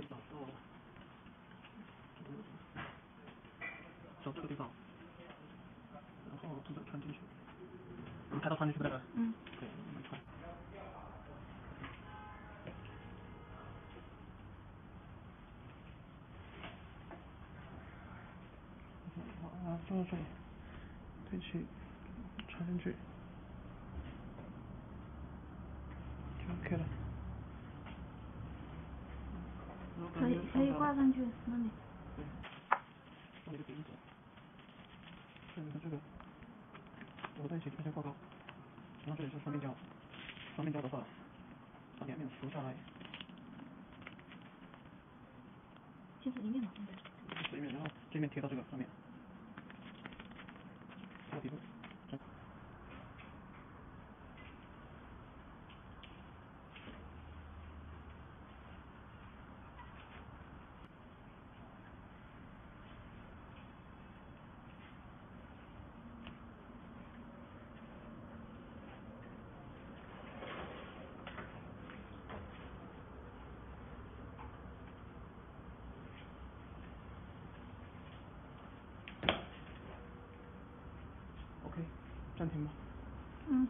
找到，找这个地方，然后这个穿进去，你拍到穿进去不对？嗯。对，慢慢穿。啊，这里，对齐，穿进去，就 OK 了。可以可以挂上去，那里。对，放一个钉子，顺着这个，我在一起看一下挂钩，然后这里是双面胶，双面胶的话，把两面撕下来。先撕一面吧。撕一面，然后这面贴到这个上面。这个底部，这。OK，暂停吧。嗯。